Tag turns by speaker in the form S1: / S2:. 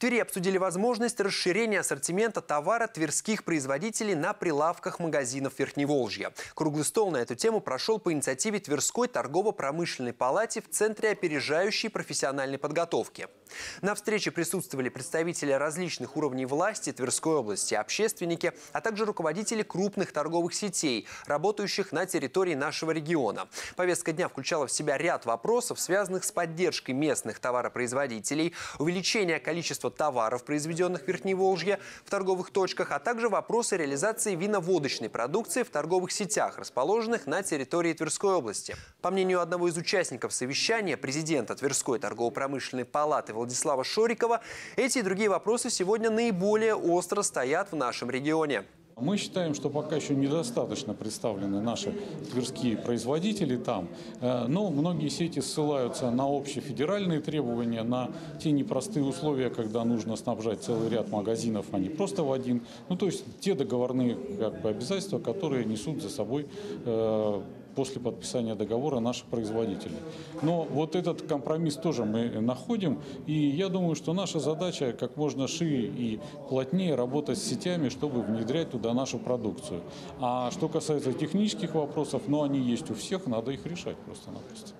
S1: Твери обсудили возможность расширения ассортимента товара тверских производителей на прилавках магазинов Верхневолжья. Круглый стол на эту тему прошел по инициативе Тверской торгово-промышленной палате в Центре опережающей профессиональной подготовки. На встрече присутствовали представители различных уровней власти Тверской области, общественники, а также руководители крупных торговых сетей, работающих на территории нашего региона. Повестка дня включала в себя ряд вопросов, связанных с поддержкой местных товаропроизводителей, увеличение количества товаров, произведенных в Верхневолжье в торговых точках, а также вопросы реализации виноводочной продукции в торговых сетях, расположенных на территории Тверской области. По мнению одного из участников совещания, президента Тверской торгово-промышленной палаты Владислава Шорикова, эти и другие вопросы сегодня наиболее остро стоят в нашем регионе.
S2: Мы считаем, что пока еще недостаточно представлены наши тверские производители там, э, но многие сети ссылаются на общие федеральные требования, на те непростые условия, когда нужно снабжать целый ряд магазинов, а не просто в один. Ну, то есть те договорные как бы, обязательства, которые несут за собой э, после подписания договора наших производителей. Но вот этот компромисс тоже мы находим, и я думаю, что наша задача как можно шире и плотнее работать с сетями, чтобы внедрять туда нашу продукцию. А что касается технических вопросов, ну они есть у всех, надо их решать просто-напросто.